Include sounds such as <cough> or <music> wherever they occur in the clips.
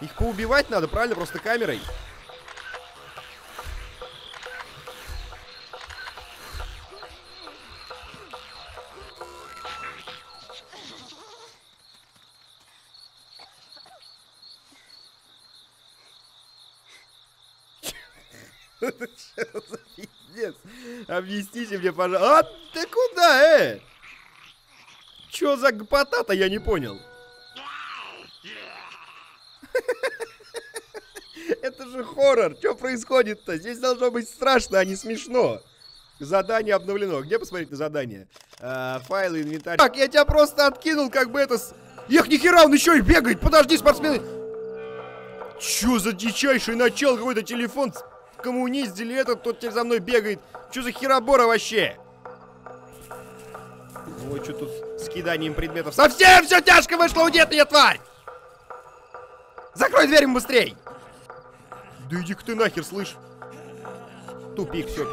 Их поубивать надо, правильно? Просто камерой. <laughs> Объясните мне, пожалуйста. А, ты куда, э? Чё за гпота-то, я не понял. <laughs> Это же хоррор. Что происходит-то? Здесь должно быть страшно, а не смешно. Задание обновлено. Где посмотреть на задание? А, файлы, инвентарь. Так, я тебя просто откинул, как бы это... С... Эх, нихера, он еще и бегает. Подожди, спортсмены. Чё за дичайший начал какой-то телефон? Коммунист или этот, тот теперь за мной бегает. Чё за херобора вообще? Ой, что тут с киданием предметов? Совсем все тяжко вышло у детная тварь! Закрой дверь ему быстрей! Да иди-ка ты нахер, слышь. Тупик, все.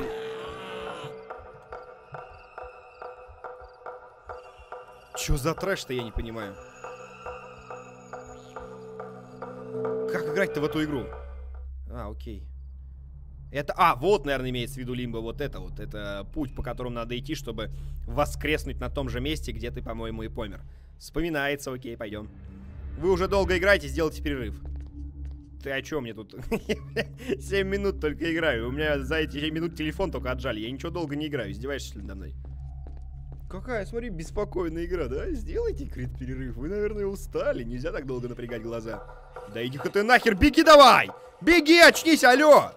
Чё за трэш-то, я не понимаю. Как играть-то в эту игру? А, окей. Это, а, вот, наверное, имеется в виду Лимбо, вот это вот. Это путь, по которому надо идти, чтобы воскреснуть на том же месте, где ты, по-моему, и помер. Вспоминается, окей, пойдем. Вы уже долго играете, сделайте перерыв. Ты о чем мне тут? <laughs> 7 минут только играю. У меня за эти 7 минут телефон только отжали. Я ничего долго не играю. Издеваешься ли надо мной? Какая, смотри, беспокойная игра, да? Сделайте, крит, перерыв. Вы, наверное, устали. Нельзя так долго напрягать глаза. Да иди-ка ты нахер, беги давай! Беги, очнись, алло!